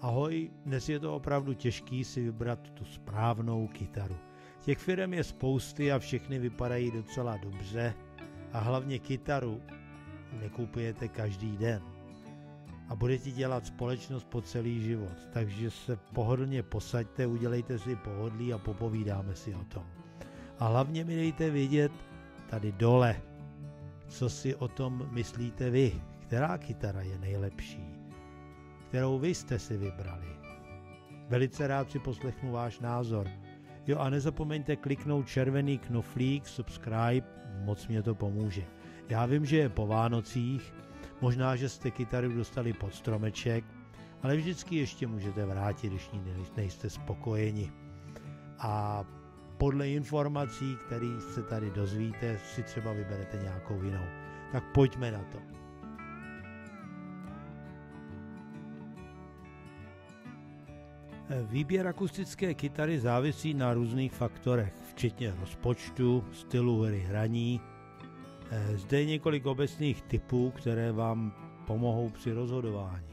Ahoj, dnes je to opravdu těžký si vybrat tu správnou kytaru. Těch firm je spousty a všechny vypadají docela dobře a hlavně kytaru nekupujete každý den. A bude ti dělat společnost po celý život, takže se pohodlně posaďte, udělejte si pohodlí a popovídáme si o tom. A hlavně mi dejte vědět tady dole, co si o tom myslíte vy, která kytara je nejlepší kterou vy jste si vybrali. Velice rád si poslechnu váš názor. Jo a nezapomeňte kliknout červený knoflík, subscribe, moc mě to pomůže. Já vím, že je po Vánocích, možná, že jste kytaru dostali pod stromeček, ale vždycky ještě můžete vrátit, když nejste spokojeni. A podle informací, které se tady dozvíte, si třeba vyberete nějakou jinou. Tak pojďme na to. Výběr akustické kytary závisí na různých faktorech, včetně rozpočtu, stylu hry hraní. Eh, zde je několik obecných typů, které vám pomohou při rozhodování.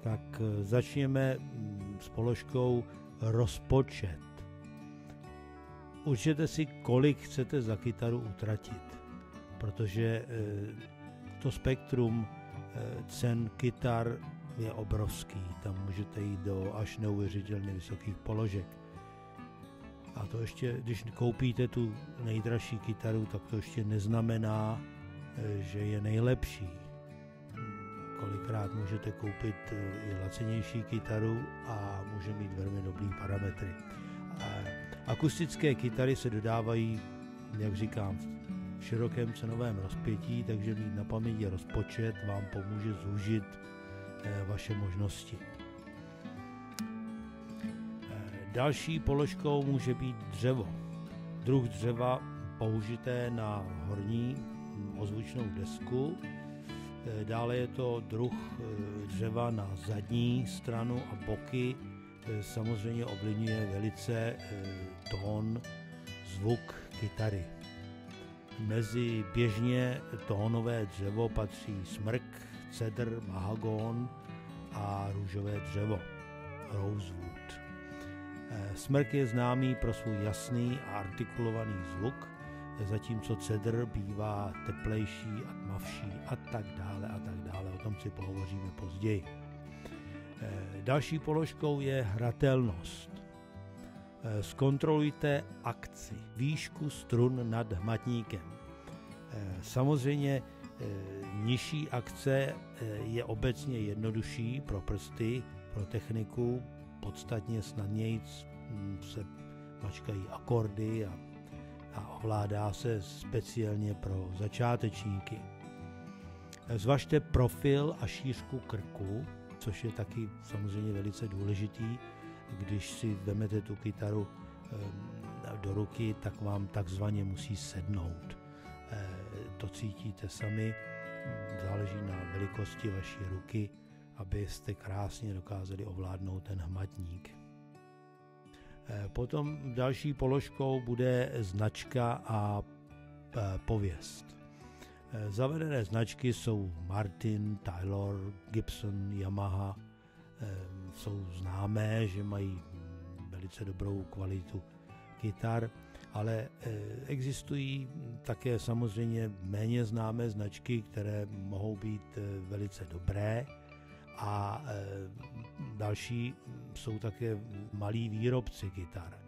Tak eh, začněme mm, s položkou rozpočet. Určete si, kolik chcete za kytaru utratit, protože eh, to spektrum cen kytar je obrovský. Tam můžete jít do až neuvěřitelně vysokých položek. A to ještě, když koupíte tu nejdražší kytaru, tak to ještě neznamená, eh, že je nejlepší. Kolikrát můžete koupit eh, i lacenější kytaru a může mít velmi dobrý parametry. Akustické kytary se dodávají, jak říkám, v širokém cenovém rozpětí, takže mít na paměti rozpočet vám pomůže zúžit vaše možnosti. Eh, další položkou může být dřevo. Druh dřeva použité na horní ozvučnou desku. Eh, dále je to druh dřeva na zadní stranu a boky. Samozřejmě ovlivňuje velice tón, zvuk kytary. Mezi běžně tónové dřevo patří smrk, cedr, mahagon a růžové dřevo, rosewood. Eh, smrk je známý pro svůj jasný a artikulovaný zvuk, zatímco cedr bývá teplejší a tmavší a tak dále a tak dále. O tom si pohovoříme později. Eh, další položkou je hratelnost. Eh, zkontrolujte akci, výšku strun nad hmatníkem. Samozřejmě nižší akce eh, je obecně jednodušší pro prsty, pro techniku, podstatně snadněji hm, se mačkají akordy a, a ovládá se speciálně pro začátečníky. Eh, zvažte profil a šířku krku, což je taky samozřejmě velice důležitý. Když si vezmete tu kytaru do ruky, tak vám takzvaně musí sednout to cítíte sami, záleží na velikosti vaší ruky, abyste krásně dokázali ovládnout ten hmatník. Eh, potom další položkou bude značka a eh, pověst. Eh, zavedené značky jsou Martin, Taylor, Gibson, Yamaha. Jsou známé, že mají velice dobrou kvalitu kytar ale eh, existují také samozřejmě méně známé značky, které mohou být eh, velice dobré a eh, další jsou také malí výrobci kytar,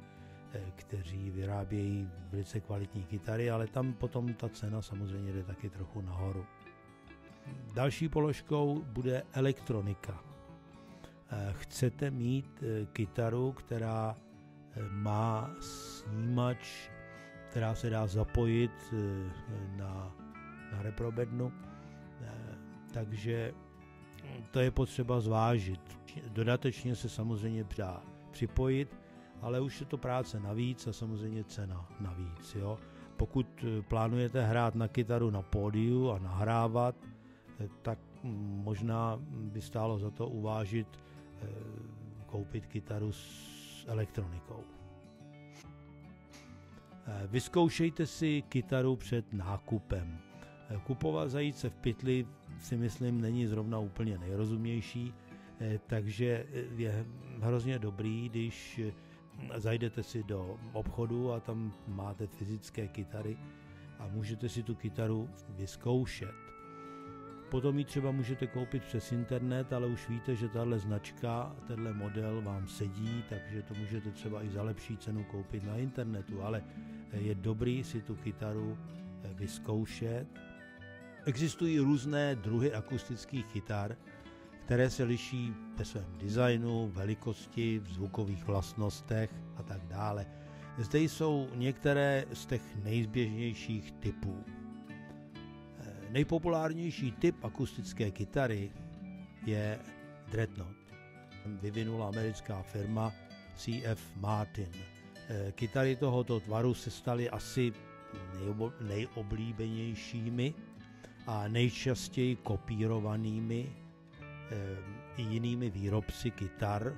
kteří vyrábějí velice kvalitní kytary, ale tam potom ta cena samozřejmě jde taky trochu nahoru. Další položkou bude elektronika. Chcete mít kytaru, která má snímač, která se dá zapojit eh, na, na reprobednu, eh, takže to je potřeba zvážit. Dodatečně se samozřejmě dá připojit, ale už je to práce navíc a samozřejmě cena navíc. Jo? Pokud eh, plánujete hrát na kytaru na pódiu a nahrávat, tak možná by stálo za to uvážit koupit kytaru elektronikou. Eh, vyzkoušejte si kytaru před nákupem. Eh, kupovat zajíce v pytli si myslím není zrovna úplně nejrozumnější. takže je hrozně dobrý, když zajdete si do obchodu a tam máte fyzické kytary a můžete si tu kytaru vyzkoušet. Potom ji třeba můžete koupit přes internet, ale už víte, že tahle značka, tenhle model vám sedí, takže to můžete třeba i za lepší cenu koupit na internetu, ale je dobrý si tu kytaru eh, vyzkoušet. Existují různé druhy akustických kytar, které se liší ve svém designu, velikosti, v zvukových vlastnostech a tak dále. Zde jsou některé z těch nejzběžnějších typů. Eh, nejpopulárnější typ akustické kytary je Dreadnought. Vyvinula americká firma CF Martin. Eh, kytary tohoto tvaru se staly asi nejoblíbenějšími a nejčastěji kopírovanými i jinými výrobci kytar.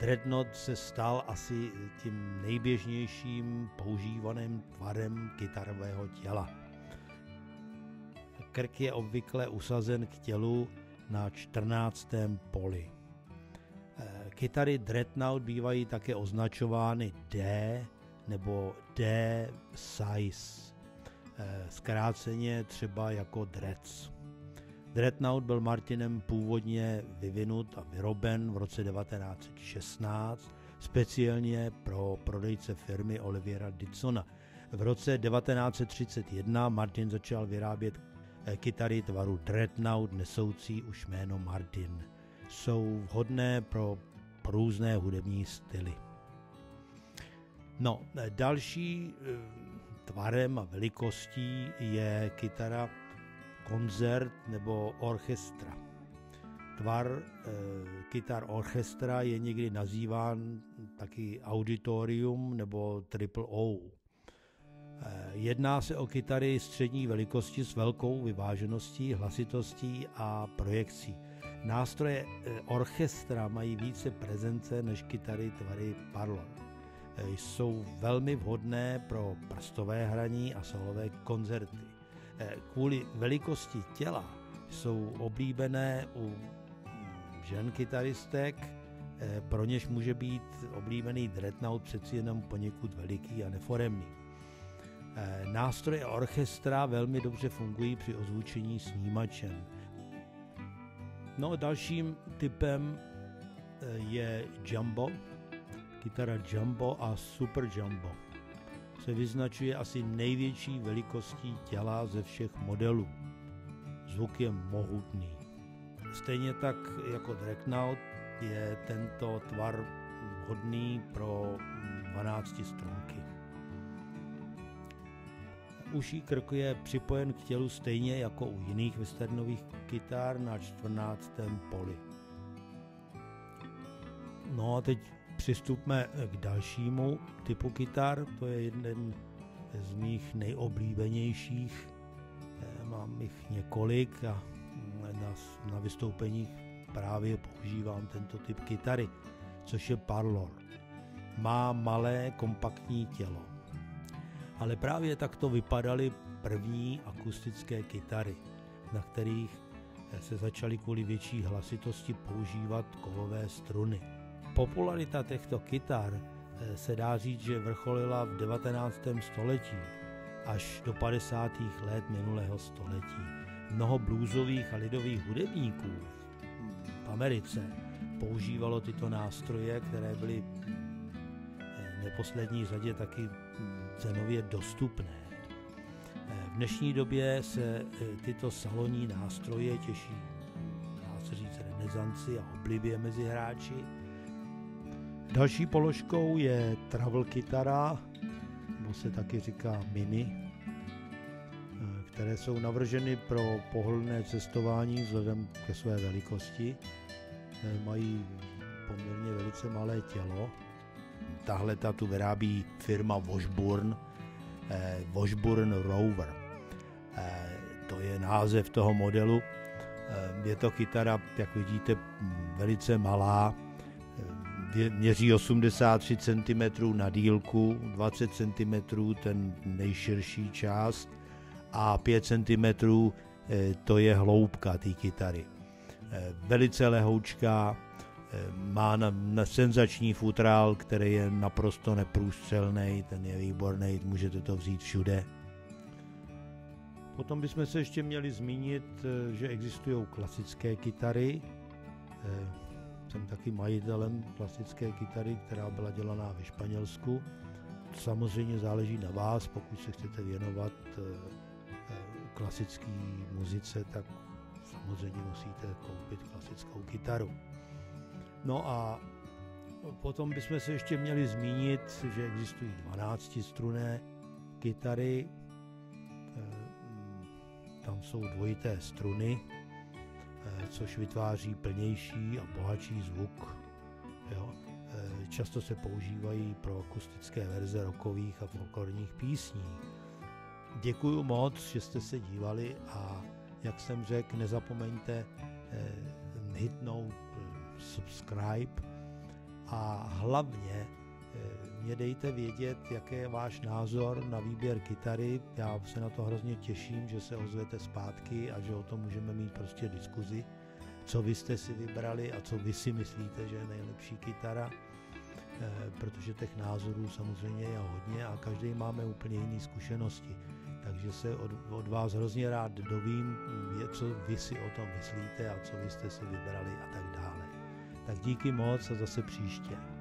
Dreadnought se stal asi tím nejběžnějším používaným tvarem kytarového těla. Krk je obvykle usazen k tělu na 14. poli. Eh, kytary Dreadnought bývají také označovány D nebo D size, eh, zkráceně třeba jako Dreads. Dreadnought byl Martinem původně vyvinut a vyroben v roce 1916 speciálně pro prodejce firmy Oliviera Ditsona. V roce 1931 Martin začal vyrábět kytary tvaru Dreadnought nesoucí už jméno Martin. Jsou vhodné pro různé hudební styly. No, eh, další eh, tvarem a velikostí je kytara koncert nebo orchestra. Tvar e, kytar orchestra je někdy nazýván taky auditorium nebo triple O. E, jedná se o kytary střední velikosti s velkou vyvážeností, hlasitostí a projekcí. Nástroje e, orchestra mají více prezence než kytary tvary parlor. E, jsou velmi vhodné pro prstové hraní a solové koncerty. Eh, kvůli velikosti těla jsou oblíbené u žen kytaristek, eh, pro něž může být oblíbený dreadnought přeci jenom poněkud veliký a neforemný. Eh, nástroje orchestra velmi dobře fungují při ozvučení snímačem. No dalším typem je jumbo, kytara jumbo a super jumbo se vyznačuje asi největší velikostí těla ze všech modelů. Zvuk je mohutný. Stejně tak jako Dreadnought je tento tvar vhodný pro 12 strunky. Uší krk je připojen k tělu stejně jako u jiných westernových kytar na 14. poli. No a teď Přistupme k dalšímu typu kytar, to je jeden z mých nejoblíbenějších. Eh, mám jich několik a na, na vystoupeních právě používám tento typ kytary, což je parlor. Má malé kompaktní tělo. Ale právě takto vypadaly první akustické kytary, na kterých se začaly kvůli větší hlasitosti používat kovové struny. Popularita těchto kytar eh, se dá říct, že vrcholila v 19. století až do 50. let minulého století. Mnoho bluesových a lidových hudebníků v Americe používalo tyto nástroje, které byly neposlední řadě taky cenově dostupné. Eh, v dnešní době se tyto salonní nástroje těší, dá se říct, renesanci a oblibě mezi hráči Další položkou je travel kytara, nebo se taky říká mini, eh, které jsou navrženy pro pohodlné cestování vzhledem ke své velikosti. Eh, mají poměrně velice malé tělo. Tahle ta tu vyrábí firma Washburn, eh, Washburn Rover. To je název toho modelu. Je to kytara, jak vidíte, velice malá, měří 83 cm na dílku, 20 cm ten nejširší část a 5 cm eh, to je hloubka té kytary. velice lehoučká, má na, na senzační futrál, který je naprosto neprůstřelný, ten je výborný, můžete to vzít všude. Potom bychom se ještě měli zmínit, že existují klasické kytary. Jsem taky majitelem klasické kytary, která byla dělaná ve Španělsku. Samozřejmě záleží na vás, pokud se chcete věnovat klasické muzice, tak samozřejmě musíte koupit klasickou kytaru. No a potom bychom se ještě měli zmínit, že existují 12 struné kytary, eh, tam jsou dvojité struny, eh, což vytváří plnější a bohatší zvuk. Jo. Eh, často se používají pro akustické verze rokových a folklorních písní. Děkuju moc, že jste se dívali a jak jsem řekl, nezapomeňte hitnout subscribe a hlavně eh, mě dejte vědět, jaký je váš názor na výběr kytary. Já se na to hrozně těším, že se ozvete zpátky a že o tom můžeme mít prostě diskuzi, co vy jste si vybrali a co vy si myslíte, že je nejlepší kytara, eh, protože těch názorů samozřejmě je hodně a každý máme úplně jiné zkušenosti. Takže se od, od vás hrozně rád dovím, co vy si o tom myslíte a co vy jste si vybrali a tak dále. Tak díky moc a zase příště.